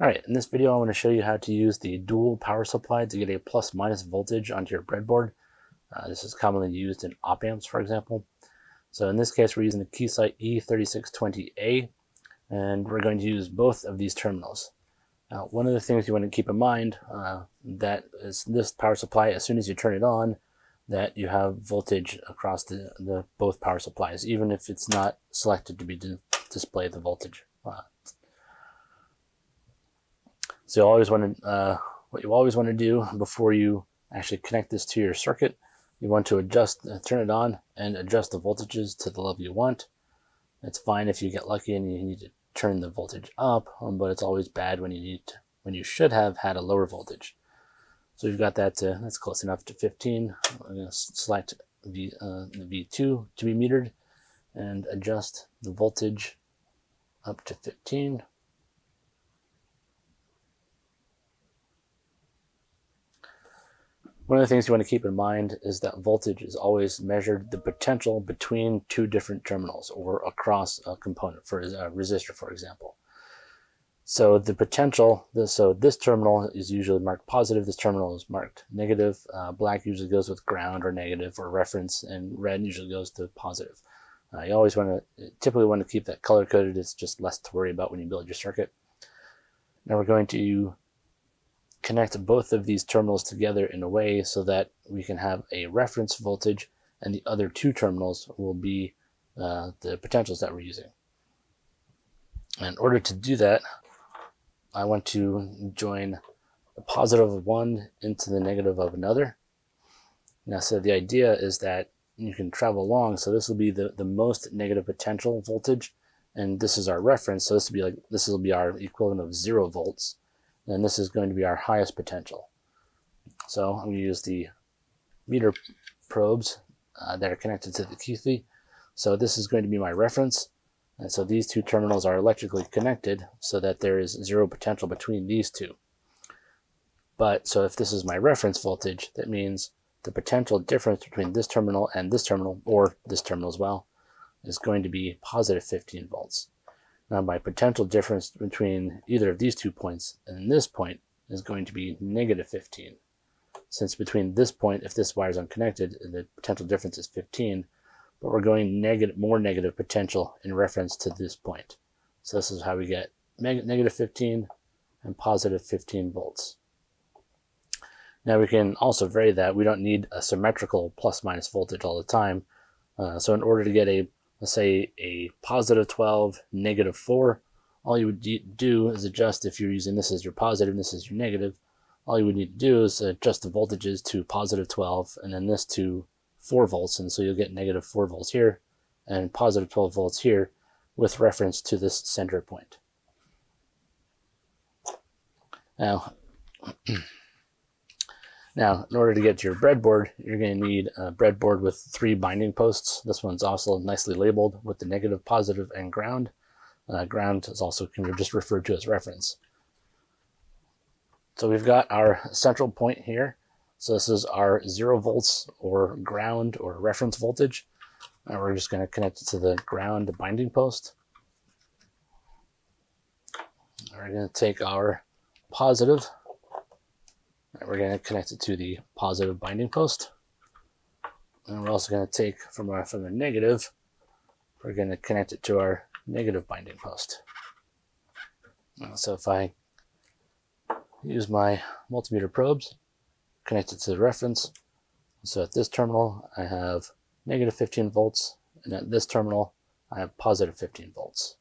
All right, in this video, I want to show you how to use the dual power supply to get a plus minus voltage onto your breadboard. Uh, this is commonly used in op amps, for example. So in this case, we're using the Keysight E3620A, and we're going to use both of these terminals. Now, one of the things you want to keep in mind uh, that is this power supply, as soon as you turn it on, that you have voltage across the, the both power supplies, even if it's not selected to be display the voltage. Uh, so you always want to, uh, what you always want to do before you actually connect this to your circuit, you want to adjust, uh, turn it on and adjust the voltages to the level you want. It's fine if you get lucky and you need to turn the voltage up, um, but it's always bad when you need to, when you should have had a lower voltage. So we've got that, to, that's close enough to 15. I'm going to select v, uh, the V2 to be metered and adjust the voltage up to 15. One of the things you want to keep in mind is that voltage is always measured the potential between two different terminals or across a component for a resistor, for example. So the potential, so this terminal is usually marked positive, this terminal is marked negative. Uh, black usually goes with ground or negative or reference, and red usually goes to positive. Uh, you always want to, typically want to keep that color coded. It's just less to worry about when you build your circuit. Now we're going to connect both of these terminals together in a way so that we can have a reference voltage and the other two terminals will be uh, the potentials that we're using. In order to do that, I want to join the positive of one into the negative of another. Now, so the idea is that you can travel along. So this will be the, the most negative potential voltage. And this is our reference. So this will be like, this will be our equivalent of zero volts then this is going to be our highest potential. So I'm going to use the meter probes uh, that are connected to the Keithley. So this is going to be my reference. And so these two terminals are electrically connected so that there is zero potential between these two. But so if this is my reference voltage, that means the potential difference between this terminal and this terminal, or this terminal as well, is going to be positive 15 volts. Now my potential difference between either of these two points and this point is going to be negative 15. Since between this point, if this wire is unconnected, the potential difference is 15, but we're going negative, more negative potential in reference to this point. So this is how we get negative 15 and positive 15 volts. Now we can also vary that. We don't need a symmetrical plus minus voltage all the time. Uh, so in order to get a let's say a positive 12, negative 4, all you would do is adjust if you're using this as your positive and this is your negative. All you would need to do is adjust the voltages to positive 12 and then this to 4 volts. And so you'll get negative 4 volts here and positive 12 volts here with reference to this center point. Now, Now, in order to get to your breadboard, you're going to need a breadboard with three binding posts. This one's also nicely labeled with the negative, positive, and ground. Uh, ground is also can be just referred to as reference. So we've got our central point here. So this is our zero volts or ground or reference voltage. And we're just going to connect it to the ground binding post. We're going to take our positive we're going to connect it to the positive binding post. And we're also going to take from our from the negative, we're going to connect it to our negative binding post. So if I use my multimeter probes, connect it to the reference. So at this terminal, I have negative 15 volts, and at this terminal, I have positive 15 volts.